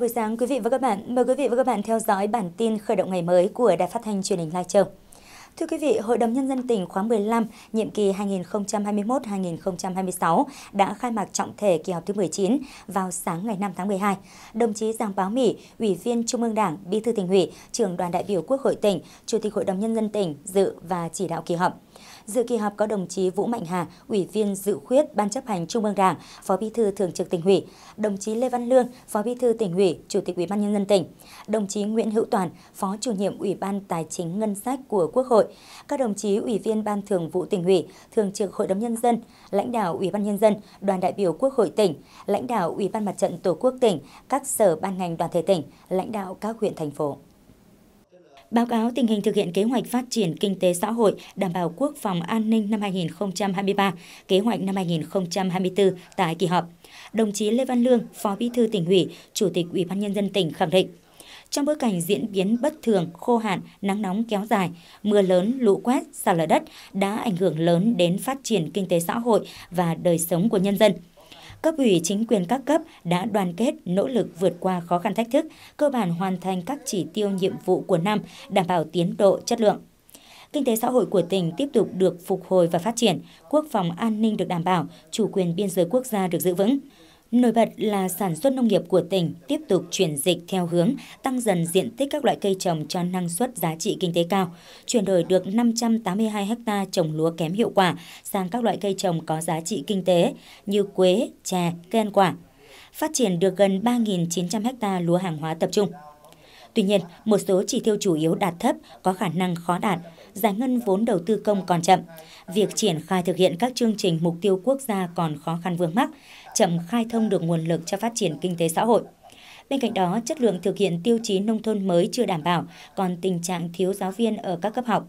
buổi sáng quý vị và các bạn. Mời quý vị và các bạn theo dõi bản tin khởi động ngày mới của Đài Phát thanh Truyền hình Lai Châu. Thưa quý vị, Hội đồng Nhân dân tỉnh khóa 15, nhiệm kỳ 2021-2026 đã khai mạc trọng thể kỳ họp thứ 19 vào sáng ngày 5 tháng 12. Đồng chí Giang Báo Mỹ, Ủy viên Trung ương Đảng, Bí thư tỉnh ủy, trưởng đoàn đại biểu Quốc hội tỉnh, Chủ tịch Hội đồng Nhân dân tỉnh dự và chỉ đạo kỳ họp. Dự kỳ họp có đồng chí Vũ Mạnh Hà, Ủy viên dự khuyết Ban chấp hành Trung ương Đảng, Phó Bí thư Thường trực tỉnh ủy, đồng chí Lê Văn Lương, Phó Bí thư tỉnh ủy, Chủ tịch Ủy ban nhân dân tỉnh, đồng chí Nguyễn Hữu Toàn, Phó chủ nhiệm Ủy ban Tài chính Ngân sách của Quốc hội, các đồng chí Ủy viên Ban Thường vụ tỉnh ủy, Thường trực Hội đồng nhân dân, lãnh đạo Ủy ban nhân dân, đoàn đại biểu Quốc hội tỉnh, lãnh đạo Ủy ban Mặt trận Tổ quốc tỉnh, các sở ban ngành đoàn thể tỉnh, lãnh đạo các huyện thành phố. Báo cáo tình hình thực hiện kế hoạch phát triển kinh tế xã hội, đảm bảo quốc phòng an ninh năm 2023, kế hoạch năm 2024 tại kỳ họp. Đồng chí Lê Văn Lương, Phó Bí thư tỉnh ủy, Chủ tịch Ủy ban nhân dân tỉnh khẳng định trong bối cảnh diễn biến bất thường, khô hạn, nắng nóng kéo dài, mưa lớn, lũ quét, sạt lở đất đã ảnh hưởng lớn đến phát triển kinh tế xã hội và đời sống của nhân dân – cấp ủy chính quyền các cấp đã đoàn kết nỗ lực vượt qua khó khăn thách thức, cơ bản hoàn thành các chỉ tiêu nhiệm vụ của năm, đảm bảo tiến độ chất lượng. Kinh tế xã hội của tỉnh tiếp tục được phục hồi và phát triển, quốc phòng an ninh được đảm bảo, chủ quyền biên giới quốc gia được giữ vững. Nổi bật là sản xuất nông nghiệp của tỉnh tiếp tục chuyển dịch theo hướng tăng dần diện tích các loại cây trồng cho năng suất giá trị kinh tế cao, chuyển đổi được 582 ha trồng lúa kém hiệu quả sang các loại cây trồng có giá trị kinh tế như quế, chè, cây ăn quả. Phát triển được gần 3.900 ha lúa hàng hóa tập trung. Tuy nhiên, một số chỉ tiêu chủ yếu đạt thấp, có khả năng khó đạt, giải ngân vốn đầu tư công còn chậm. Việc triển khai thực hiện các chương trình mục tiêu quốc gia còn khó khăn vướng mắc, chậm khai thông được nguồn lực cho phát triển kinh tế xã hội. Bên cạnh đó, chất lượng thực hiện tiêu chí nông thôn mới chưa đảm bảo, còn tình trạng thiếu giáo viên ở các cấp học.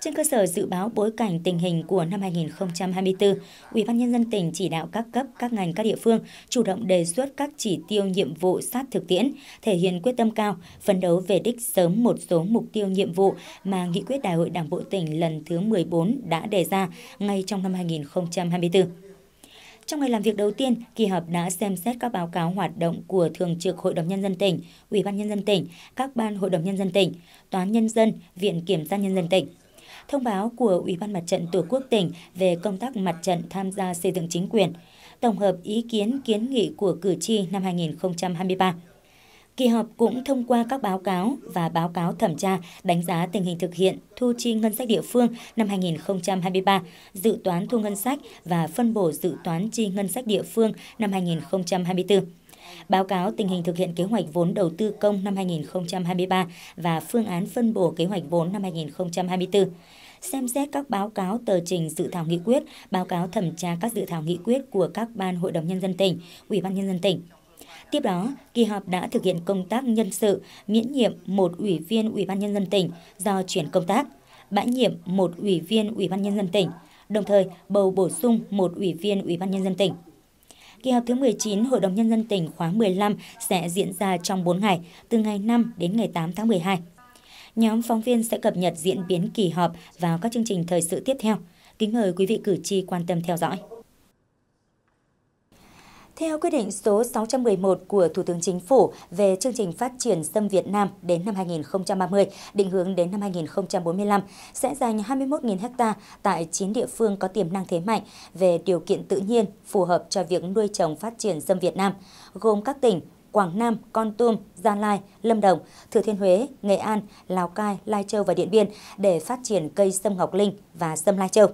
Trên cơ sở dự báo bối cảnh tình hình của năm 2024, Ủy ban nhân dân tỉnh chỉ đạo các cấp, các ngành, các địa phương chủ động đề xuất các chỉ tiêu nhiệm vụ sát thực tiễn, thể hiện quyết tâm cao, phấn đấu về đích sớm một số mục tiêu nhiệm vụ mà Nghị quyết Đại hội Đảng bộ tỉnh lần thứ 14 đã đề ra ngay trong năm 2024. Trong ngày làm việc đầu tiên, kỳ họp đã xem xét các báo cáo hoạt động của Thường trực Hội đồng Nhân dân tỉnh, Ủy ban Nhân dân tỉnh, các ban Hội đồng Nhân dân tỉnh, Tòa án Nhân dân, Viện Kiểm sát Nhân dân tỉnh. Thông báo của Ủy ban Mặt trận Tổ quốc tỉnh về công tác mặt trận tham gia xây dựng chính quyền, tổng hợp ý kiến kiến nghị của cử tri năm 2023. Kỳ họp cũng thông qua các báo cáo và báo cáo thẩm tra đánh giá tình hình thực hiện thu chi ngân sách địa phương năm 2023, dự toán thu ngân sách và phân bổ dự toán chi ngân sách địa phương năm 2024 báo cáo tình hình thực hiện kế hoạch vốn đầu tư công năm 2023 và phương án phân bổ kế hoạch vốn năm 2024 xem xét các báo cáo tờ trình dự thảo nghị quyết, báo cáo thẩm tra các dự thảo nghị quyết của các ban hội đồng nhân dân tỉnh, ủy ban nhân dân tỉnh, Tiếp đó, kỳ họp đã thực hiện công tác nhân sự, miễn nhiệm một ủy viên Ủy ban nhân dân tỉnh do chuyển công tác, bãi nhiệm một ủy viên Ủy ban nhân dân tỉnh, đồng thời bầu bổ sung một ủy viên Ủy ban nhân dân tỉnh. Kỳ họp thứ 19 Hội đồng Nhân dân tỉnh khóa 15 sẽ diễn ra trong 4 ngày, từ ngày 5 đến ngày 8 tháng 12. Nhóm phóng viên sẽ cập nhật diễn biến kỳ họp vào các chương trình thời sự tiếp theo. Kính mời quý vị cử tri quan tâm theo dõi. Theo quyết định số 611 của Thủ tướng Chính phủ về chương trình phát triển sâm Việt Nam đến năm 2030, định hướng đến năm 2045, sẽ dành 21.000 ha tại 9 địa phương có tiềm năng thế mạnh về điều kiện tự nhiên phù hợp cho việc nuôi trồng phát triển sâm Việt Nam, gồm các tỉnh Quảng Nam, Con Tum, Gia Lai, Lâm Đồng, Thừa Thiên Huế, Nghệ An, Lào Cai, Lai Châu và Điện Biên để phát triển cây sâm Ngọc Linh và sâm Lai Châu.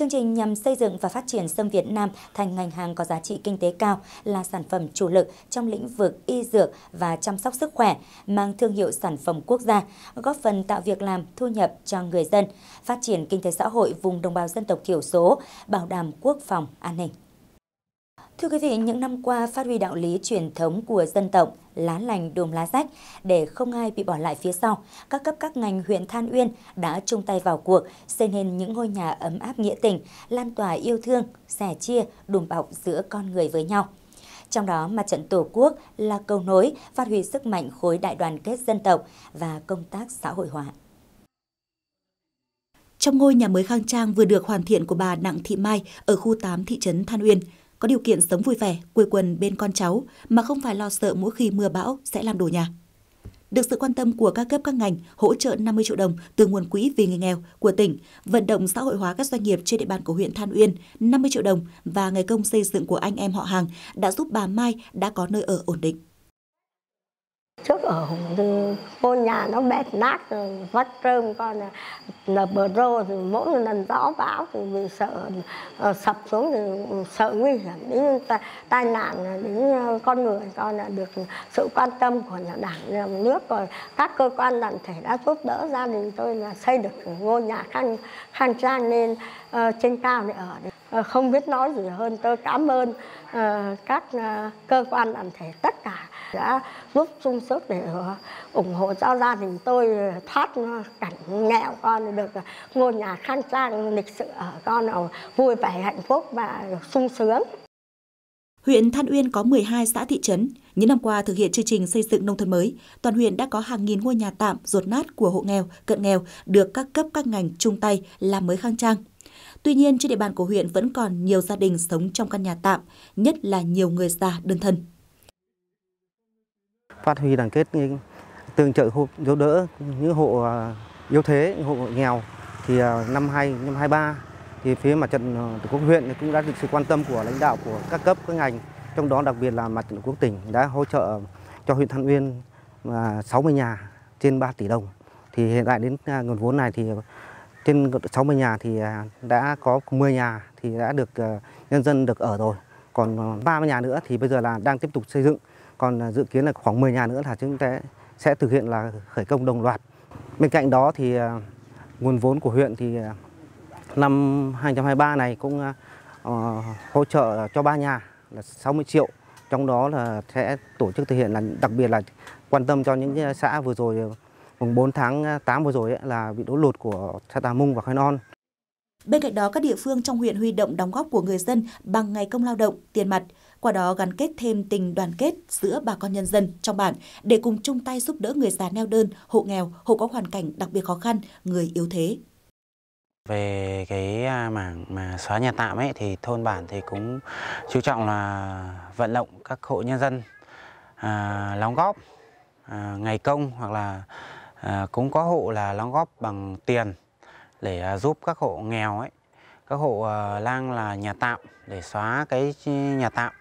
Chương trình nhằm xây dựng và phát triển sâm Việt Nam thành ngành hàng có giá trị kinh tế cao là sản phẩm chủ lực trong lĩnh vực y dược và chăm sóc sức khỏe, mang thương hiệu sản phẩm quốc gia, góp phần tạo việc làm, thu nhập cho người dân, phát triển kinh tế xã hội vùng đồng bào dân tộc thiểu số, bảo đảm quốc phòng an ninh. Thưa quý vị, những năm qua phát huy đạo lý truyền thống của dân tộc, lá lành đùm lá rách để không ai bị bỏ lại phía sau, các cấp các ngành huyện Than Uyên đã chung tay vào cuộc xây nên những ngôi nhà ấm áp nghĩa tình, lan tỏa yêu thương, sẻ chia, đùm bọc giữa con người với nhau. Trong đó, mặt trận Tổ quốc là cầu nối phát huy sức mạnh khối đại đoàn kết dân tộc và công tác xã hội hóa. Trong ngôi nhà mới khang trang vừa được hoàn thiện của bà Đặng Thị Mai ở khu 8 thị trấn Than Uyên, có điều kiện sống vui vẻ, quây quần bên con cháu mà không phải lo sợ mỗi khi mưa bão sẽ làm đổ nhà. Được sự quan tâm của các cấp các ngành hỗ trợ 50 triệu đồng từ nguồn quỹ vì người nghèo của tỉnh, vận động xã hội hóa các doanh nghiệp trên địa bàn của huyện Than Uyên 50 triệu đồng và ngày công xây dựng của anh em họ hàng đã giúp bà Mai đã có nơi ở ổn định. Trước ở ngôi nhà nó bẹt nát rồi vắt trơm con là bờ rô thì mỗi lần gió bão thì bị sợ uh, sập xuống thì sợ nguy hiểm. Đến tai, tai nạn đến ờ, con người con là được sự quan tâm của nhà đảng nhà nước rồi. Các cơ quan đoàn thể đã giúp đỡ gia đình tôi là xây được ngôi nhà khang khang trang lên uh, trên cao để ở. Không biết nói gì hơn. Tôi cảm ơn uh, các uh, cơ quan đoàn thể tất cả đã giúp chung sức để ờ, ủng hộ cho gia đình tôi ờ, thoát ờ, cảnh nghèo con được ngôi nhà khang trang lịch sự ở con vui vẻ hạnh phúc và sung sướng. Huyện Than Uyên có 12 xã thị trấn. Những năm qua thực hiện chương trình xây dựng nông thôn mới, toàn huyện đã có hàng nghìn ngôi nhà tạm, ruột nát của hộ nghèo, cận nghèo được các cấp các ngành chung tay làm mới khang trang. Tuy nhiên, trên địa bàn của huyện vẫn còn nhiều gia đình sống trong căn nhà tạm, nhất là nhiều người già đơn thân phát huy đoàn kết tương trợ giúp đỡ những hộ à, yếu thế, những hộ nghèo. Thì à, năm 2 năm 2023 thì phía mặt trận à, tổ quốc huyện cũng đã được sự quan tâm của lãnh đạo của các cấp các ngành trong đó đặc biệt là mặt trận tổ quốc tỉnh đã hỗ trợ cho huyện Than Uyên 60 nhà trên 3 tỷ đồng. Thì hiện tại đến nguồn vốn này thì trên 60 nhà thì đã có 10 nhà thì đã được nhân dân được ở rồi. Còn 30 nhà nữa thì bây giờ là đang tiếp tục xây dựng còn à, dự kiến là khoảng 10 nhà nữa là chúng ta sẽ thực hiện là khởi công đồng loạt. Bên cạnh đó thì à, nguồn vốn của huyện thì à, năm 2023 này cũng ờ, hỗ trợ cho ba nhà là 60 triệu. Trong đó là sẽ tổ chức thực hiện là đặc biệt là quan tâm cho những xã vừa rồi mùng 4 tháng 8 vừa rồi ấy, là bị lũ lụt của xã Tà Mung và Khai Non. Bên cạnh đó, các địa phương trong huyện huy động đóng góp của người dân bằng ngày công lao động, tiền mặt, qua đó gắn kết thêm tình đoàn kết giữa bà con nhân dân trong bản để cùng chung tay giúp đỡ người già neo đơn, hộ nghèo, hộ có hoàn cảnh đặc biệt khó khăn, người yếu thế. Về cái à, mảng mà xóa nhà tạm ấy thì thôn bản thì cũng chú trọng là vận động các hộ nhân dân à, đóng góp à, ngày công hoặc là à, cũng có hộ là đóng góp bằng tiền để à, giúp các hộ nghèo ấy các hộ à, lang là nhà tạm để xóa cái à, nhà tạm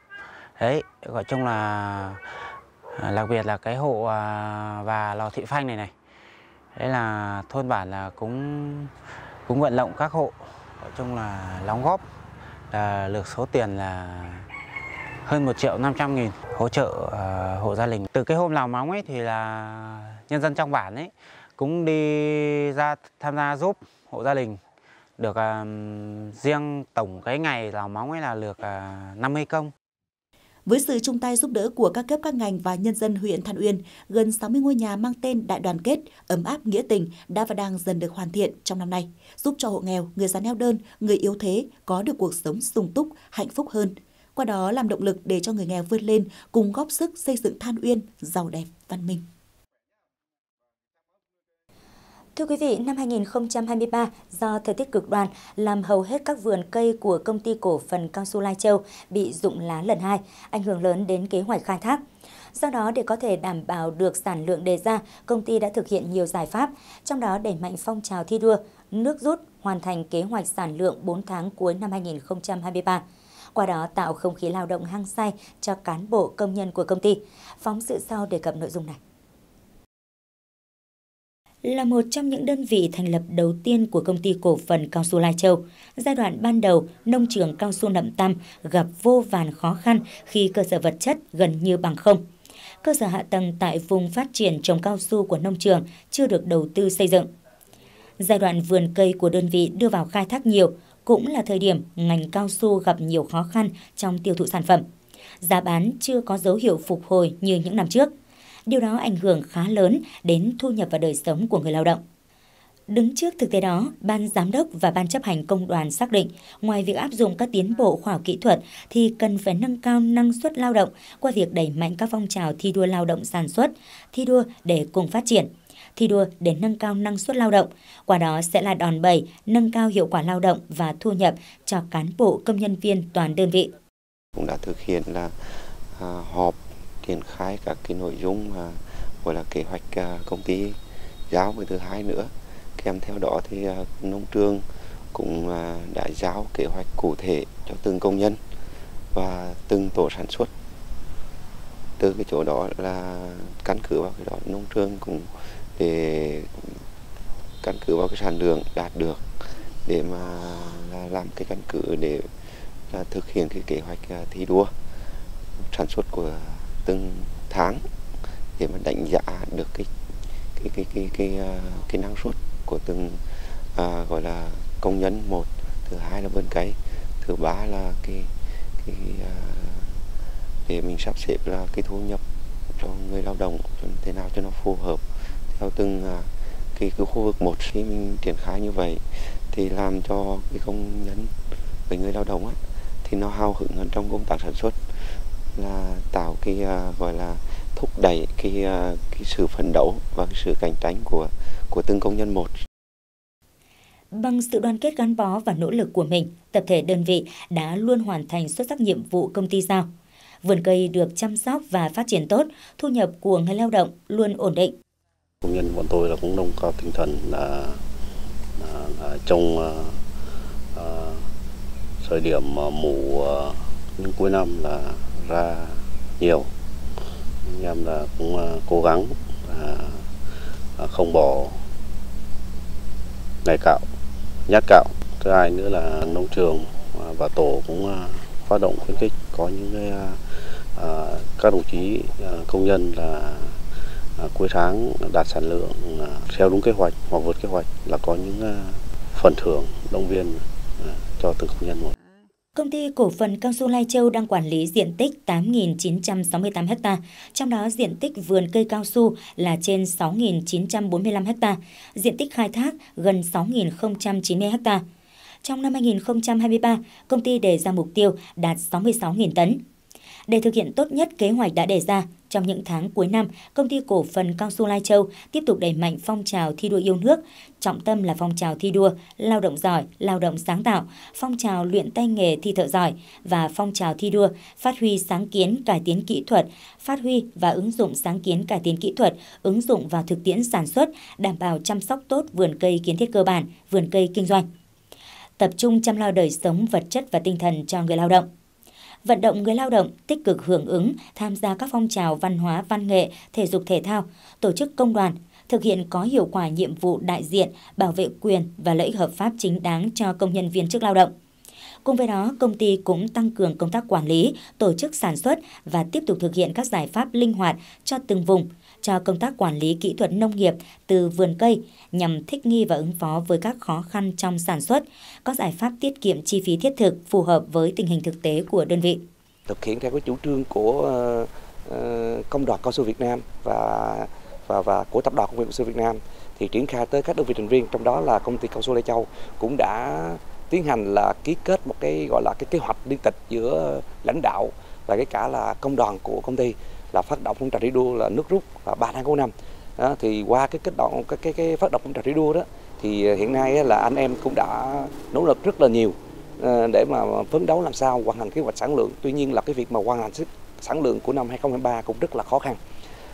đấy gọi chung là à, đặc biệt là cái hộ à, và lò thị phanh này này đấy là thôn bản là cũng cũng vận động các hộ gọi chung là đóng góp là được số tiền là hơn 1 triệu 500 nghìn hỗ trợ uh, hộ gia đình. Từ cái hôm làm móng ấy thì là nhân dân trong bản ấy cũng đi ra tham gia giúp hộ gia đình được uh, riêng tổng cái ngày làm móng ấy là được uh, 50 công. Với sự chung tay giúp đỡ của các cấp các ngành và nhân dân huyện Than Uyên, gần 60 ngôi nhà mang tên Đại đoàn kết, ấm áp nghĩa tình đã và đang dần được hoàn thiện trong năm nay, giúp cho hộ nghèo, người già neo đơn, người yếu thế có được cuộc sống sung túc, hạnh phúc hơn. Qua đó làm động lực để cho người nghèo vươn lên cùng góp sức xây dựng Than Uyên giàu đẹp, văn minh. Thưa quý vị, năm 2023, do thời tiết cực đoan làm hầu hết các vườn cây của công ty cổ phần cao su Lai Châu bị rụng lá lần hai, ảnh hưởng lớn đến kế hoạch khai thác. Do đó, để có thể đảm bảo được sản lượng đề ra, công ty đã thực hiện nhiều giải pháp, trong đó đẩy mạnh phong trào thi đua, nước rút, hoàn thành kế hoạch sản lượng 4 tháng cuối năm 2023 qua đó tạo không khí lao động hăng say cho cán bộ công nhân của công ty. Phóng sự sau đề cập nội dung này là một trong những đơn vị thành lập đầu tiên của công ty cổ phần cao su Lai Châu. Giai đoạn ban đầu, nông trường cao su Nậm Tam gặp vô vàn khó khăn khi cơ sở vật chất gần như bằng không. Cơ sở hạ tầng tại vùng phát triển trồng cao su của nông trường chưa được đầu tư xây dựng. Giai đoạn vườn cây của đơn vị đưa vào khai thác nhiều, cũng là thời điểm ngành cao su gặp nhiều khó khăn trong tiêu thụ sản phẩm. Giá bán chưa có dấu hiệu phục hồi như những năm trước – Điều đó ảnh hưởng khá lớn đến thu nhập và đời sống của người lao động. Đứng trước thực tế đó, Ban Giám đốc và Ban chấp hành công đoàn xác định, ngoài việc áp dụng các tiến bộ khoa học kỹ thuật thì cần phải nâng cao năng suất lao động qua việc đẩy mạnh các phong trào thi đua lao động sản xuất, thi đua để cùng phát triển, thi đua để nâng cao năng suất lao động, qua đó sẽ là đòn bẩy nâng cao hiệu quả lao động và thu nhập cho cán bộ công nhân viên toàn đơn vị. cũng đã thực hiện là à, họp triển khai các cái nội dung mà, gọi là kế hoạch à, công ty giáo với thứ hai nữa. Kèm theo đó thì à, nông trường cũng à, đã giao kế hoạch cụ thể cho từng công nhân và từng tổ sản xuất. Từ cái chỗ đó là căn cứ vào cái đó, nông trường cũng để căn cứ vào cái sản lượng đạt được để mà làm cái căn cứ để thực hiện cái kế hoạch thi đua sản xuất của từng tháng để mà đánh giá được cái cái cái cái cái cái, cái năng suất của từng à, gọi là công nhân một thứ hai là vườn cây thứ ba là cái cái à, để mình sắp xếp là cái thu nhập cho người lao động cho thế nào cho nó phù hợp theo từng à, cái, cái khu vực một. Khi mình triển khai như vậy thì làm cho cái công nhân với người lao động á, thì nó hào hứng hơn trong công tác sản xuất là tạo cái uh, gọi là thúc đẩy cái uh, cái sự phấn đấu và cái sự cạnh tranh của của từng công nhân một. Bằng sự đoàn kết gắn bó và nỗ lực của mình, tập thể đơn vị đã luôn hoàn thành xuất sắc nhiệm vụ công ty giao. Vườn cây được chăm sóc và phát triển tốt, thu nhập của người lao động luôn ổn định. Công nhân bọn tôi là cũng nâng cao tinh thần là, là, là trong uh, uh, thời điểm mùa uh, những cuối năm là ra nhiều. Anh em là cũng à, cố gắng và à, không bỏ ngày cạo, nhát cạo. Thứ hai nữa là nông trường và tổ cũng à, phát động khuyến khích. Có những cái các đồng chí công nhân là cuối tháng đạt sản lượng theo đúng kế hoạch hoặc vượt kế hoạch là có những phần thưởng, động viên cho từng công nhân một. Công ty cổ phần cao su Lai Châu đang quản lý diện tích 8.968 ha, trong đó diện tích vườn cây cao su là trên 6.945 ha, diện tích khai thác gần 6.090 ha. Trong năm 2023, công ty đề ra mục tiêu đạt 66.000 tấn. Để thực hiện tốt nhất kế hoạch đã đề ra, trong những tháng cuối năm, công ty cổ phần cao su Lai Châu tiếp tục đẩy mạnh phong trào thi đua yêu nước, trọng tâm là phong trào thi đua lao động giỏi, lao động sáng tạo, phong trào luyện tay nghề thi thợ giỏi và phong trào thi đua phát huy sáng kiến cải tiến kỹ thuật, phát huy và ứng dụng sáng kiến cải tiến kỹ thuật, ứng dụng vào thực tiễn sản xuất, đảm bảo chăm sóc tốt vườn cây kiến thiết cơ bản, vườn cây kinh doanh. Tập trung chăm lo đời sống vật chất và tinh thần cho người lao động vận động người lao động tích cực hưởng ứng, tham gia các phong trào văn hóa, văn nghệ, thể dục thể thao, tổ chức công đoàn, thực hiện có hiệu quả nhiệm vụ đại diện, bảo vệ quyền và lợi ích hợp pháp chính đáng cho công nhân viên chức lao động. Cùng với đó, công ty cũng tăng cường công tác quản lý, tổ chức sản xuất và tiếp tục thực hiện các giải pháp linh hoạt cho từng vùng, cho công tác quản lý kỹ thuật nông nghiệp từ vườn cây nhằm thích nghi và ứng phó với các khó khăn trong sản xuất, có giải pháp tiết kiệm chi phí thiết thực phù hợp với tình hình thực tế của đơn vị. Thực hiện theo cái chủ trương của ờ, ờ, Công đoàn Cao su Việt Nam và và và của Tập đoàn Công nghiệp Cao su Việt Nam thì triển khai tới các đơn vị thành viên trong đó là công ty Cao su Lê Châu cũng đã tiến hành là ký kết một cái gọi là cái kế hoạch liên tịch giữa lãnh đạo và cái cả là công đoàn của công ty là phát động phong trào thi đua là nước rút là ba tháng cuối năm. Đó, thì qua cái kết động cái cái cái phát động phong trào thi đua đó thì ờ, hiện nay là anh em cũng đã nỗ lực rất là nhiều ờ, để mà phấn đấu làm sao hoàn thành kế hoạch sản lượng. Tuy nhiên là cái việc mà hoàn thành sản lượng của năm 2023 cũng rất là khó khăn.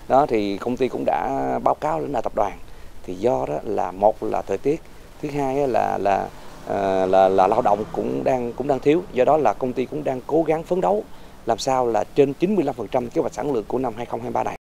Đó thì công ty cũng đã báo cáo đến là tập đoàn. Thì do đó là một là thời tiết thứ hai là là là, là, là lao động cũng đang cũng đang thiếu. Do đó là công ty cũng đang cố gắng phấn đấu làm sao là trên 95% kế hoạch sản lượng của năm 2023 này.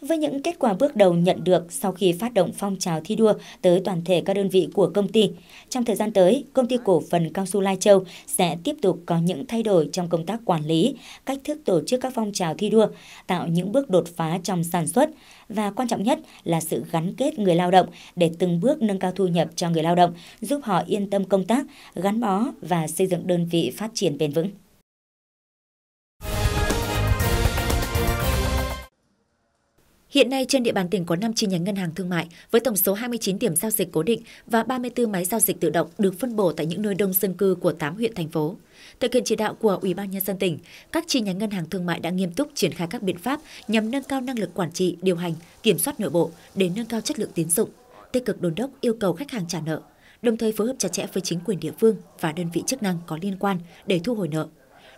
Với những kết quả bước đầu nhận được sau khi phát động phong trào thi đua tới toàn thể các đơn vị của công ty, trong thời gian tới, công ty cổ phần cao su Lai Châu sẽ tiếp tục có những thay đổi trong công tác quản lý, cách thức tổ chức các phong trào thi đua, tạo những bước đột phá trong sản xuất và quan trọng nhất là sự gắn kết người lao động để từng bước nâng cao thu nhập cho người lao động, giúp họ yên tâm công tác, gắn bó và xây dựng đơn vị phát triển bền vững. Hiện nay trên địa bàn tỉnh có 5 chi nhánh ngân hàng thương mại với tổng số 29 điểm giao dịch cố định và 34 máy giao dịch tự động được phân bổ tại những nơi đông dân cư của 8 huyện thành phố. Thực hiện chỉ đạo của Ủy ban nhân dân tỉnh, các chi nhánh ngân hàng thương mại đã nghiêm túc triển khai các biện pháp nhằm nâng cao năng lực quản trị, điều hành, kiểm soát nội bộ để nâng cao chất lượng tín dụng, tích cực đôn đốc yêu cầu khách hàng trả nợ, đồng thời phối hợp chặt chẽ với chính quyền địa phương và đơn vị chức năng có liên quan để thu hồi nợ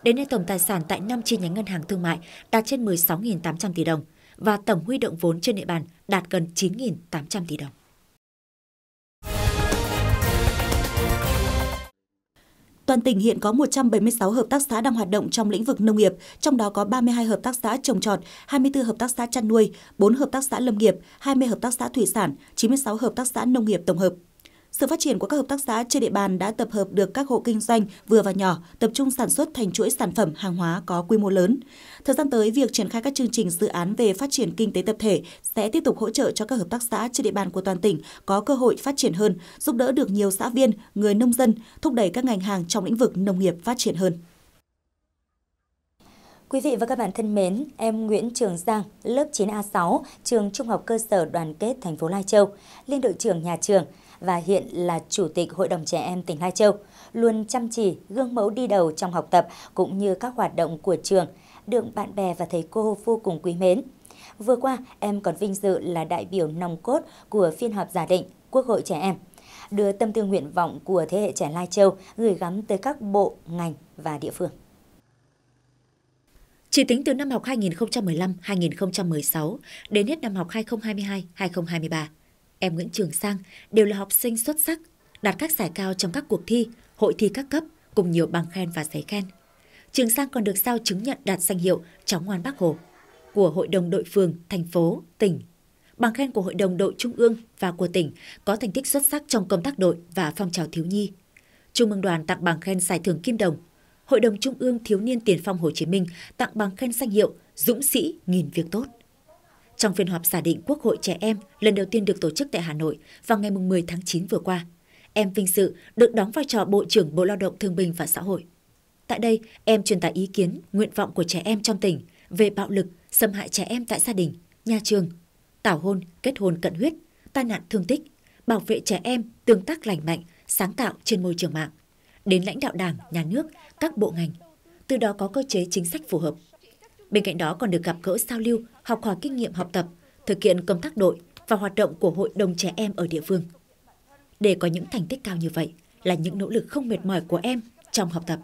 Đến nay tổng tài sản tại 5 chi nhánh ngân hàng thương mại đạt trên 16.800 tỷ đồng và tổng huy động vốn trên địa bàn đạt gần 9.800 tỷ đồng. Toàn tỉnh hiện có 176 hợp tác xã đang hoạt động trong lĩnh vực nông nghiệp, trong đó có 32 hợp tác xã trồng trọt, 24 hợp tác xã chăn nuôi, 4 hợp tác xã lâm nghiệp, 20 hợp tác xã thủy sản, 96 hợp tác xã nông nghiệp tổng hợp. Sự phát triển của các hợp tác xã trên địa bàn đã tập hợp được các hộ kinh doanh vừa và nhỏ tập trung sản xuất thành chuỗi sản phẩm hàng hóa có quy mô lớn. Thời gian tới, việc triển khai các chương trình dự án về phát triển kinh tế tập thể sẽ tiếp tục hỗ trợ cho các hợp tác xã trên địa bàn của toàn tỉnh có cơ hội phát triển hơn, giúp đỡ được nhiều xã viên, người nông dân, thúc đẩy các ngành hàng trong lĩnh vực nông nghiệp phát triển hơn. Quý vị và các bạn thân mến, em Nguyễn Trường Giang, lớp 9A6, trường Trung học cơ sở Đoàn kết thành phố Lai Châu, liên đội trưởng nhà trường và hiện là Chủ tịch Hội đồng Trẻ Em tỉnh Lai Châu, luôn chăm chỉ, gương mẫu đi đầu trong học tập cũng như các hoạt động của trường, được bạn bè và thầy cô vô cùng quý mến. Vừa qua, em còn vinh dự là đại biểu nòng cốt của phiên họp giả định Quốc hội Trẻ Em, đưa tâm tư nguyện vọng của thế hệ trẻ Lai Châu gửi gắm tới các bộ, ngành và địa phương. Chỉ tính từ năm học 2015-2016 đến hết năm học 2022-2023, em Nguyễn Trường Sang đều là học sinh xuất sắc, đạt các giải cao trong các cuộc thi, hội thi các cấp cùng nhiều bằng khen và giấy khen. Trường Sang còn được giao chứng nhận đạt danh hiệu cháu ngoan Bác Hồ của Hội đồng đội phường, thành phố, tỉnh. Bằng khen của Hội đồng đội Trung ương và của tỉnh có thành tích xuất sắc trong công tác đội và phong trào thiếu nhi. Trung ương đoàn tặng bằng khen giải thưởng Kim Đồng. Hội đồng Trung ương Thiếu niên Tiền phong Hồ Chí Minh tặng bằng khen danh hiệu Dũng sĩ nghìn việc tốt. Trong phiên họp giả định Quốc hội trẻ em lần đầu tiên được tổ chức tại Hà Nội vào ngày 10 tháng 9 vừa qua, em vinh dự được đóng vai trò Bộ trưởng Bộ Lao động Thương binh và Xã hội. Tại đây, em truyền tải ý kiến, nguyện vọng của trẻ em trong tỉnh về bạo lực, xâm hại trẻ em tại gia đình, nhà trường, tảo hôn, kết hôn cận huyết, tai nạn thương tích, bảo vệ trẻ em, tương tác lành mạnh, sáng tạo trên môi trường mạng, đến lãnh đạo đảng, nhà nước, các bộ ngành, từ đó có cơ chế chính sách phù hợp. Bên cạnh đó còn được gặp gỡ giao lưu, học hỏi kinh nghiệm học tập, thực hiện công tác đội và hoạt động của hội đồng trẻ em ở địa phương. Để có những thành tích cao như vậy là những nỗ lực không mệt mỏi của em trong học tập.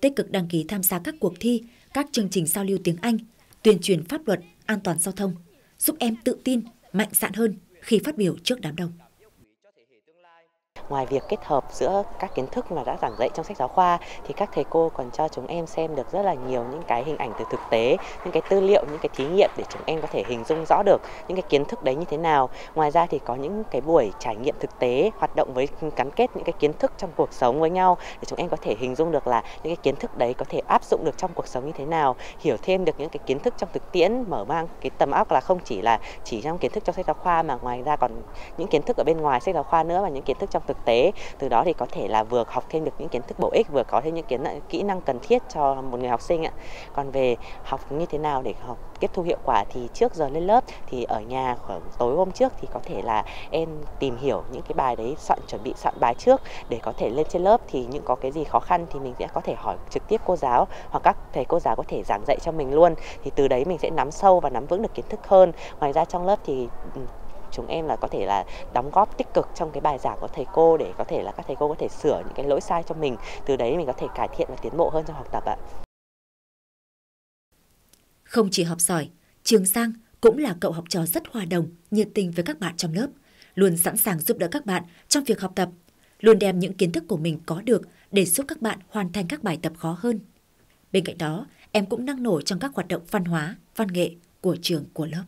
Tích cực đăng ký tham gia các cuộc thi, các chương trình giao lưu tiếng Anh, tuyên truyền pháp luật, an toàn giao thông, giúp em tự tin, mạnh dạn hơn khi phát biểu trước đám đông. Ngoài việc kết hợp giữa các kiến thức mà đã giảng dạy trong sách giáo khoa thì các thầy cô còn cho chúng em xem được rất là nhiều những cái hình ảnh từ thực tế, những cái tư liệu, những cái thí nghiệm để chúng em có thể hình dung rõ được những cái kiến thức đấy như thế nào. Ngoài ra thì có những cái buổi trải nghiệm thực tế, hoạt động với gắn kết những cái kiến thức trong cuộc sống với nhau để chúng em có thể hình dung được là những cái kiến thức đấy có thể áp dụng được trong cuộc sống như thế nào, hiểu thêm được những cái kiến thức trong thực tiễn, mở mang cái tầm óc là không chỉ là chỉ trong kiến thức trong sách giáo khoa mà ngoài ra còn những kiến thức ở bên ngoài sách giáo khoa nữa và những kiến thức trong thực thực tế. Từ đó thì có thể là vừa học thêm được những kiến thức bổ ích, vừa có thêm những kiến, kỹ năng cần thiết cho một người học sinh ạ. Còn về học như thế nào để học, tiếp thu hiệu quả thì trước giờ lên lớp thì ở nhà khoảng tối hôm trước thì có thể là em tìm hiểu những cái bài đấy, soạn, chuẩn bị soạn bài trước để có thể lên trên lớp. Thì những có cái gì khó khăn thì mình sẽ có thể hỏi trực tiếp cô giáo hoặc các thầy cô giáo có thể giảng dạy cho mình luôn. Thì từ đấy mình sẽ nắm sâu và nắm vững được kiến thức hơn. Ngoài ra trong lớp thì ừ, chúng em là có thể là đóng góp tích cực trong cái bài giảng của thầy cô để có thể là các thầy cô có thể sửa những cái lỗi sai cho mình. Từ đấy mình có thể cải thiện và tiến bộ hơn trong học tập ạ. Không chỉ học giỏi, Trường Sang cũng là cậu học trò rất hòa đồng, nhiệt tình với các bạn trong lớp, luôn sẵn sàng giúp đỡ các bạn trong việc học tập, luôn đem những kiến thức của mình có được để giúp các bạn hoàn thành các bài tập khó hơn. Bên cạnh đó, em cũng năng nổ trong các hoạt động văn hóa, văn nghệ của trường, của lớp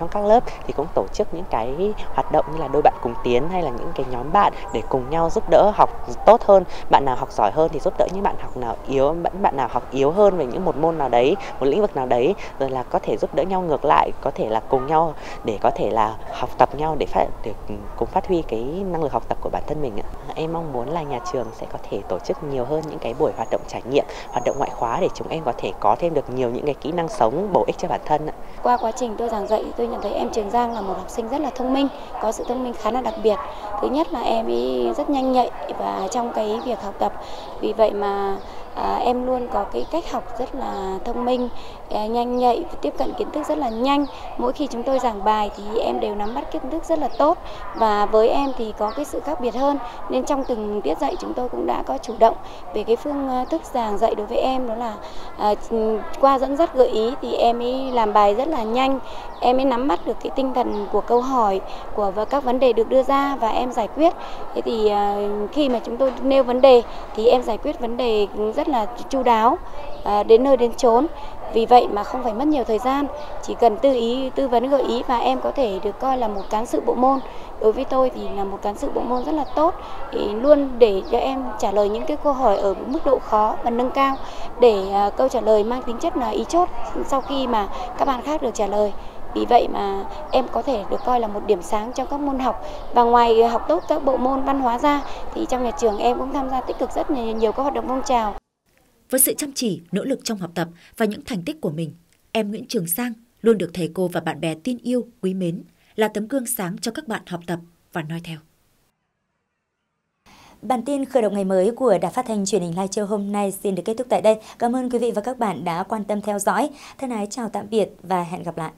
trong các lớp thì cũng tổ chức những cái hoạt động như là đôi bạn cùng tiến hay là những cái nhóm bạn để cùng nhau giúp đỡ học tốt hơn. Bạn nào học giỏi hơn thì giúp đỡ những bạn học nào yếu, bạn nào học yếu hơn về những một môn nào đấy, một lĩnh vực nào đấy, rồi là có thể giúp đỡ nhau ngược lại, có thể là cùng nhau để có thể là học tập nhau để phát, để cùng phát huy cái năng lực học tập của bản thân mình em mong muốn là nhà trường sẽ có thể tổ chức nhiều hơn những cái buổi hoạt động trải nghiệm, hoạt động ngoại khóa để chúng em có thể có thêm được nhiều những cái kỹ năng sống bổ ích cho bản thân qua quá trình tôi giảng dạy, tôi tôi nhận thấy em Trường Giang là một học sinh rất là thông minh, có sự thông minh khá là đặc biệt. Thứ nhất là em ấy rất nhanh nhạy và trong cái việc học tập. Vì vậy mà à, em luôn có cái cách học rất là thông minh à, nhanh nhạy tiếp cận kiến thức rất là nhanh. Mỗi khi chúng tôi giảng bài thì em đều nắm bắt kiến thức rất là tốt và với em thì có cái sự khác biệt hơn. Nên trong từng tiết dạy chúng tôi cũng đã có chủ động về cái phương à, thức giảng dạy đối với em đó là à, qua dẫn dắt gợi ý thì em ấy làm bài rất là nhanh. Em ấy nắm bắt được cái tinh thần của câu hỏi của các vấn đề được đưa ra và em giải quyết. Thế thì à, khi mà chúng tôi nêu vấn đề thì em giải quyết vấn đề rất là chu đáo à, đến nơi đến chốn. Vì vậy mà không phải mất nhiều thời gian chỉ cần tư ý tư vấn gợi ý và em có thể được coi là một cán sự bộ môn. Đối với tôi thì là một cán sự bộ môn rất là tốt thì luôn để cho em trả lời những cái câu hỏi ở mức độ khó và nâng cao để à, câu trả lời mang tính chất là ý chốt sau khi mà các bạn khác được trả lời. Vì vậy mà em có thể được coi là một điểm sáng trong các môn học. Và ngoài học tốt các bộ môn văn hóa ra thì trong nhà trường em cũng tham gia tích cực rất nhiều, nhiều các hoạt động phong trào. Với sự chăm chỉ, nỗ lực trong học tập và những thành tích của mình, em Nguyễn Trường Sang luôn được thầy cô và bạn bè tin yêu, quý mến, là tấm gương sáng cho các bạn học tập và noi theo. Bản tin khởi động ngày mới của Đài Phát thanh Truyền hình Lai Châu hôm nay xin được kết thúc tại đây. Cảm ơn quý vị và các bạn đã quan tâm theo dõi. Thân ái chào tạm biệt và hẹn gặp lại.